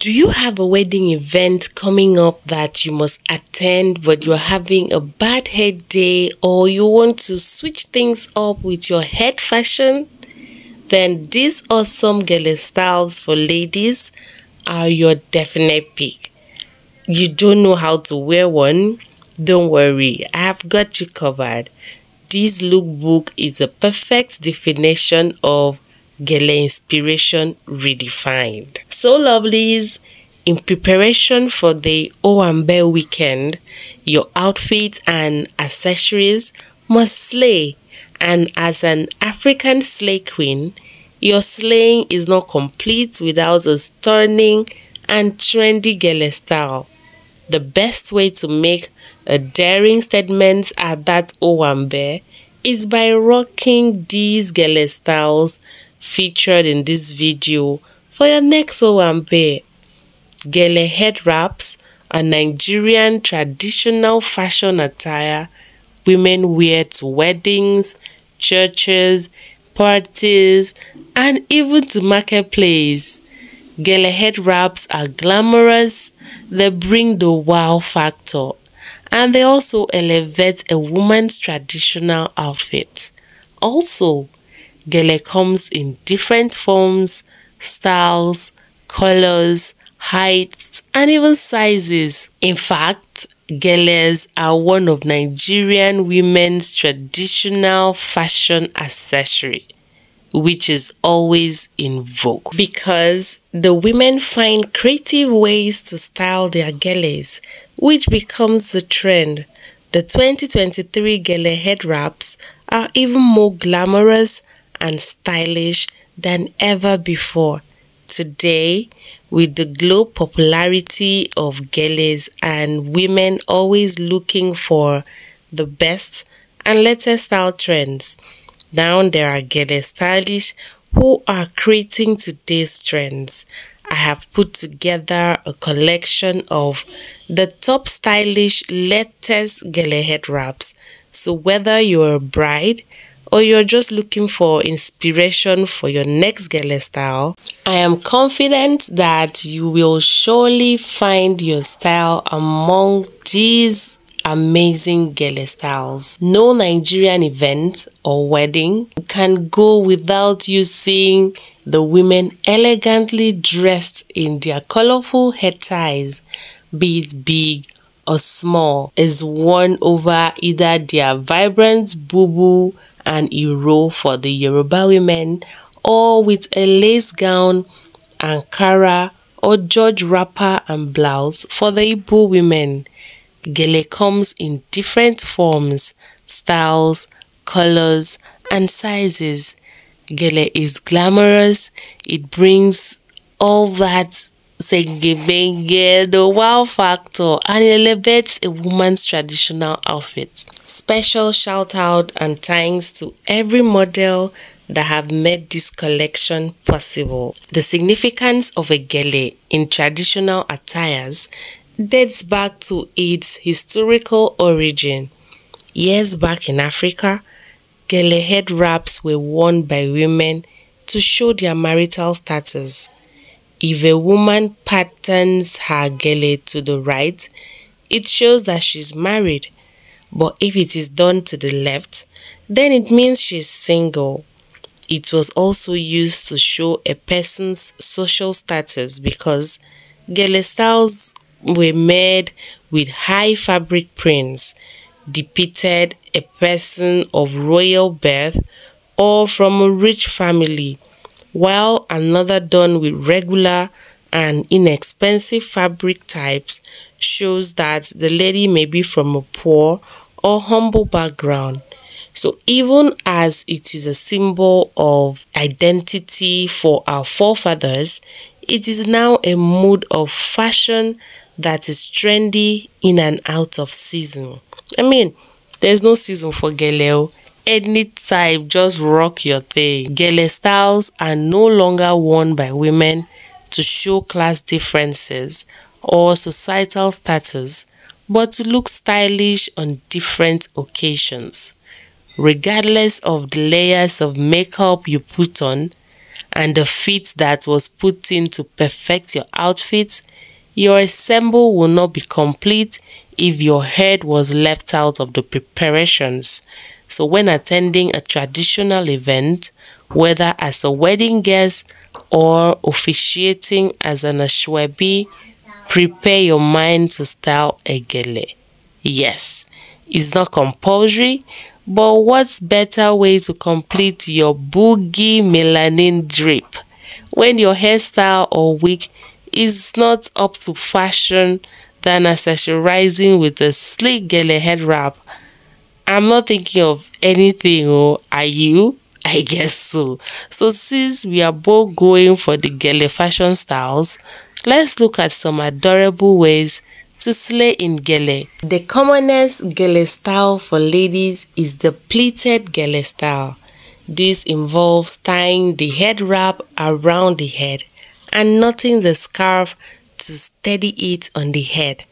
Do you have a wedding event coming up that you must attend but you're having a bad hair day or you want to switch things up with your head fashion? Then these awesome gele styles for ladies are your definite pick. You don't know how to wear one? Don't worry, I have got you covered. This lookbook is a perfect definition of Gele Inspiration Redefined. So lovelies, in preparation for the Owambe weekend, your outfit and accessories must slay. And as an African slay queen, your slaying is not complete without a stunning and trendy gele style. The best way to make a daring statement at that Owambe is by rocking these gele styles featured in this video for your next Owambe. Gele head wraps are Nigerian traditional fashion attire women wear to weddings, churches, parties, and even to marketplace. Gele head wraps are glamorous, they bring the wow factor, and they also elevate a woman's traditional outfit. Also, Gele comes in different forms, styles, colors, heights, and even sizes. In fact, Geles are one of Nigerian women's traditional fashion accessory which is always in vogue because the women find creative ways to style their geles which becomes the trend. The 2023 gele head wraps are even more glamorous and stylish than ever before. Today, with the glow popularity of geles and women always looking for the best and latest style trends, now there are gele stylish who are creating today's trends. I have put together a collection of the top stylish latest gele head wraps. So whether you're a bride, or you're just looking for inspiration for your next gele style, I am confident that you will surely find your style among these amazing gele styles. No Nigerian event or wedding can go without you seeing the women elegantly dressed in their colorful head ties, be it big or small, is worn over either their vibrant buba and iro for the Yoruba women or with a lace gown, ankara or George wrapper and blouse for the Igbo women. Gele comes in different forms, styles, colors and sizes. Gele is glamorous, it brings all that Sengebenge, the wow factor, and elevates a woman's traditional outfit. Special shout out and thanks to every model that have made this collection possible. The significance of a gele in traditional attires dates back to its historical origin. Years back in Africa, gele head wraps were worn by women to show their marital status. If a woman patterns her gele to the right, it shows that she's married. But if it is done to the left, then it means she's single. It was also used to show a person's social status because gele styles were made with high fabric prints depicted a person of royal birth or from a rich family while another done with regular and inexpensive fabric types shows that the lady may be from a poor or humble background. So even as it is a symbol of identity for our forefathers, it is now a mode of fashion that is trendy in and out of season. I mean, there's no season for Geleo anytime just rock your thing. Gele styles are no longer worn by women to show class differences or societal status, but to look stylish on different occasions. Regardless of the layers of makeup you put on, and the fit that was put in to perfect your outfit, your ensemble will not be complete if your head was left out of the preparations. So when attending a traditional event, whether as a wedding guest or officiating as an asoebi, prepare your mind to style a gele. Yes, it's not compulsory, but what's better way to complete your boogie melanin drip when your hairstyle or wig is not up to fashion than accessorizing with a sleek gele head wrap? I'm not thinking of anything, oh, are you? I guess so. So since we are both going for the gele fashion styles, let's look at some adorable ways to slay in gele. The commonest gele style for ladies is the pleated gele style. This involves tying the head wrap around the head and knotting the scarf to steady it on the head,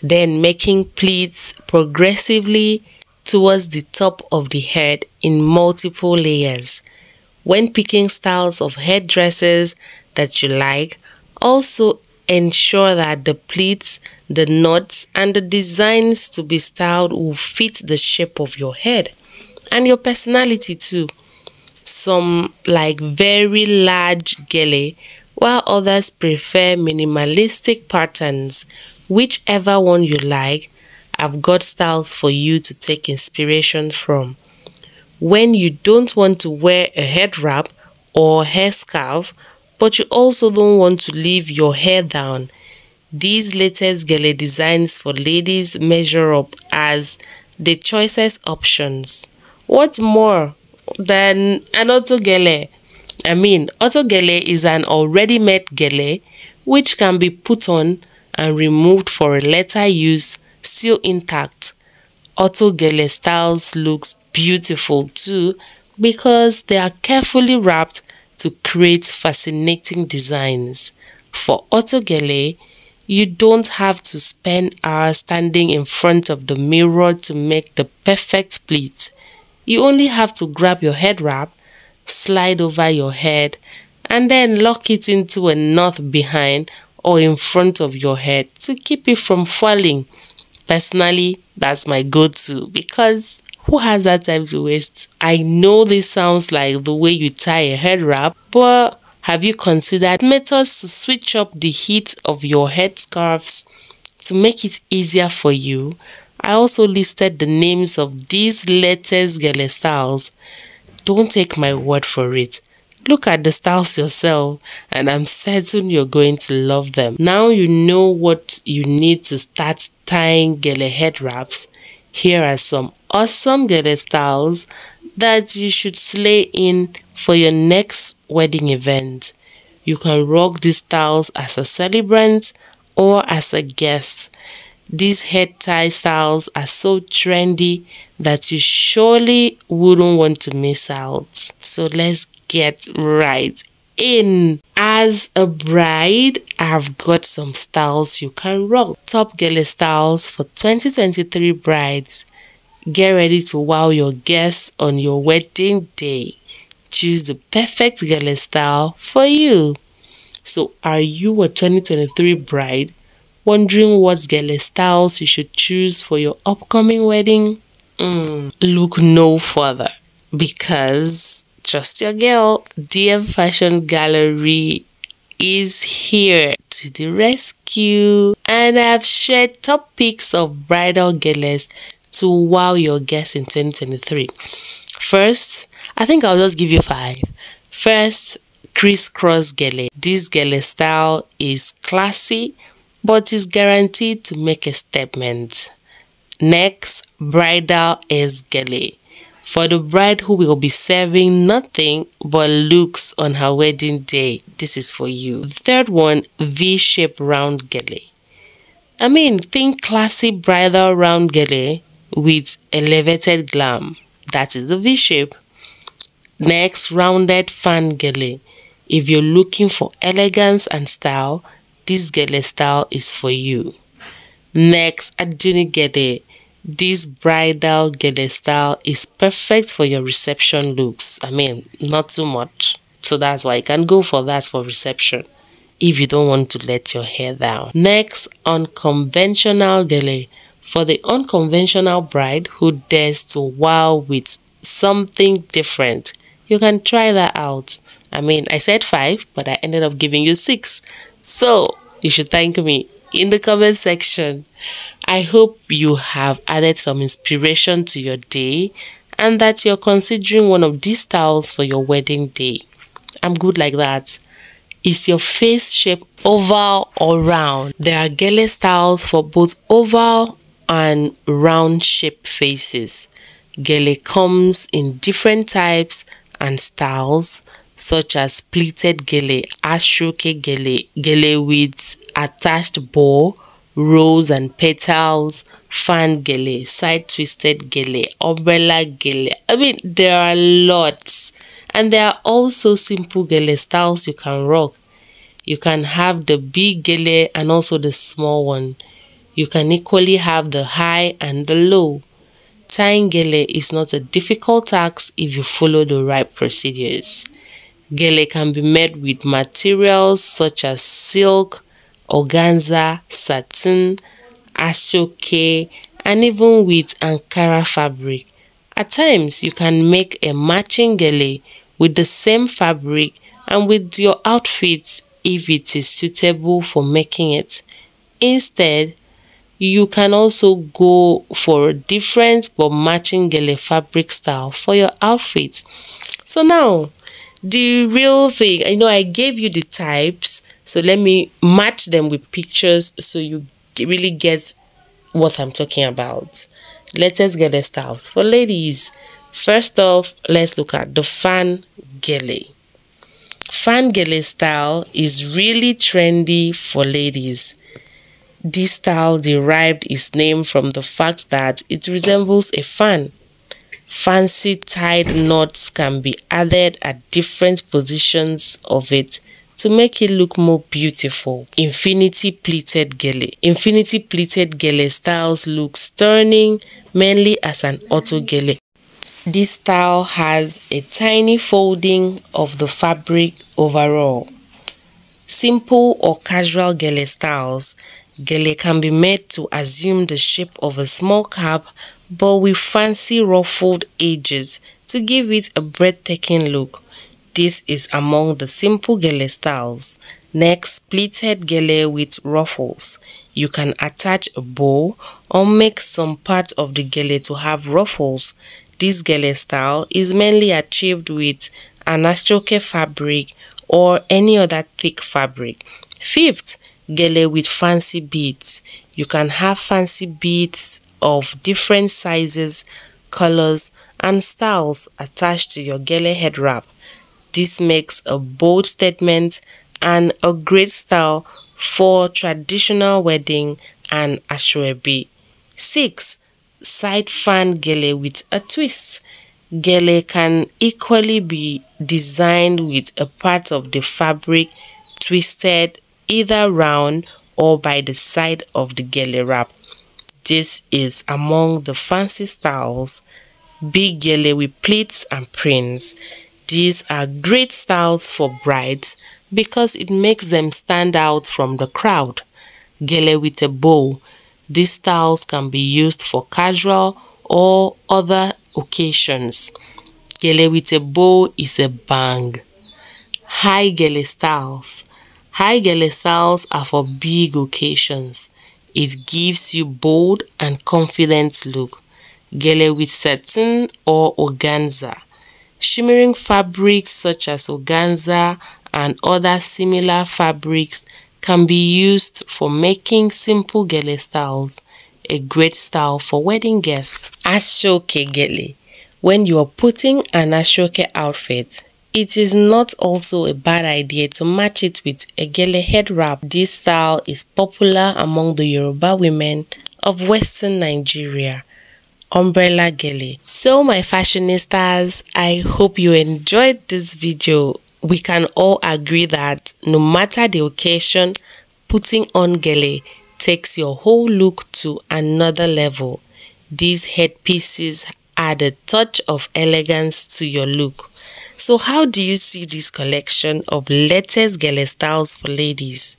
then making pleats progressively towards the top of the head in multiple layers. When picking styles of headdresses that you like, also ensure that the pleats, the knots, and the designs to be styled will fit the shape of your head and your personality too. Some like very large gele, while others prefer minimalistic patterns. Whichever one you like, I've got styles for you to take inspiration from. When you don't want to wear a head wrap or hair scarf, but you also don't want to leave your hair down, these latest gele designs for ladies measure up as the choicest options. What more than an auto gele? I mean, auto gele is an already made gele which can be put on and removed for a later use still intact. Auto Gele styles looks beautiful too because they are carefully wrapped to create fascinating designs. For Auto Gele, you don't have to spend hours standing in front of the mirror to make the perfect pleat. You only have to grab your head wrap, slide over your head, and then lock it into a knot behind or in front of your head to keep it from falling. Personally, that's my go-to because who has that time to waste? I know this sounds like the way you tie a head wrap, but have you considered methods to switch up the heat of your head scarves to make it easier for you? I also listed the names of these latest gele styles. Don't take my word for it. Look at the styles yourself and I'm certain you're going to love them. Now you know what you need to start tying gele head wraps. Here are some awesome gele styles that you should slay in for your next wedding event. You can rock these styles as a celebrant or as a guest. These head tie styles are so trendy that you surely wouldn't want to miss out. So let's get right in. As a bride, I've got some styles you can rock. Top gele styles for 2023 brides. Get ready to wow your guests on your wedding day. Choose the perfect gele style for you. So, are you a 2023 bride wondering what gele styles you should choose for your upcoming wedding? Mm, look no further because Trust your girl, DM Fashion Gallery is here to the rescue and I've shared top picks of bridal geles to wow your guests in 2023. First, I think I'll just give you five. First, crisscross gele. This gele style is classy but is guaranteed to make a statement. Next, bridal is gele for the bride who will be serving nothing but looks on her wedding day. This is for you. third one, V-shaped round gele. I mean, think classy bridal round gele with elevated glam. That is the V-shape. Next, rounded fan gele. If you're looking for elegance and style, this gele style is for you. Next, Adjuni gele this bridal gele style is perfect for your reception looks. I mean, not too much. So that's why you can go for that for reception if you don't want to let your hair down. Next, unconventional gele. For the unconventional bride who dares to wow with something different, you can try that out. I mean, I said five, but I ended up giving you six. So you should thank me in the comment section. I hope you have added some inspiration to your day and that you're considering one of these styles for your wedding day. I'm good like that. Is your face shape oval or round? There are gele styles for both oval and round shape faces. Gele comes in different types and styles such as pleated gele, aso-oke gele, gele with attached bow, rose and petals, fan gele, side twisted gele, umbrella gele. I mean, there are lots. And there are also simple gele styles you can rock. You can have the big gele and also the small one. You can equally have the high and the low. Tying gele is not a difficult task if you follow the right procedures. Gele can be made with materials such as silk, organza, satin, aso-oke, and even with Ankara fabric. At times, you can make a matching gele with the same fabric and with your outfit if it is suitable for making it. Instead, you can also go for different but matching gele fabric style for your outfit. So now, the real thing, I know I gave you the types, so let me match them with pictures so you really get what I'm talking about. Let's get the styles. For ladies, first off, let's look at the fan gele. Fan gele style is really trendy for ladies this style derived its name from the fact that it resembles a fan. Fancy tied knots can be added at different positions of it to make it look more beautiful. Infinity pleated gele. Infinity pleated gele styles look stunning mainly as an auto gele. This style has a tiny folding of the fabric overall. Simple or casual gele styles Gele can be made to assume the shape of a small cap but with fancy ruffled edges to give it a breathtaking look. This is among the simple gele styles. Next, pleated gele with ruffles. You can attach a bow or make some part of the gele to have ruffles. This gele style is mainly achieved with an aso-oke fabric or any other thick fabric. Fifth, gele with fancy beads. You can have fancy beads of different sizes, colors, and styles attached to your gele head wrap. This makes a bold statement and a great style for traditional wedding and asoebi. 6. Side fan gele with a twist. Gele can equally be designed with a part of the fabric twisted either round or by the side of the gele wrap. This is among the fancy styles, big gele with pleats and prints. These are great styles for brides because it makes them stand out from the crowd. Gele with a bow. These styles can be used for casual or other occasions. Gele with a bow is a bang. High gele styles. High gele styles are for big occasions. It gives you bold and confident look. Gele with satin or organza. Shimmering fabrics such as organza and other similar fabrics can be used for making simple gele styles, a great style for wedding guests. Aso-oke gele. When you are putting an aso-oke outfit, it is not also a bad idea to match it with a gele head wrap. This style is popular among the Yoruba women of western Nigeria. Umbrella gele. So my fashionistas, I hope you enjoyed this video. We can all agree that no matter the occasion, putting on gele takes your whole look to another level. These headpieces add a touch of elegance to your look. So how do you see this collection of latest gele styles for ladies?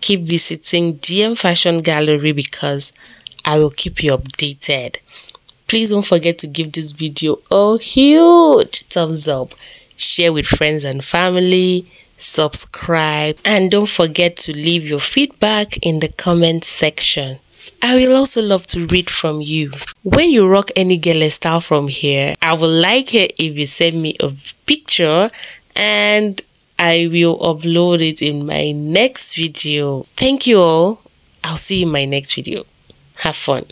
Keep visiting DM Fashion Gallery because I will keep you updated. Please don't forget to give this video a huge thumbs up. Share with friends and family subscribe, and don't forget to leave your feedback in the comment section. I will also love to read from you. When you rock any gele style from here, I would like it if you send me a picture and I will upload it in my next video. Thank you all. I'll see you in my next video. Have fun.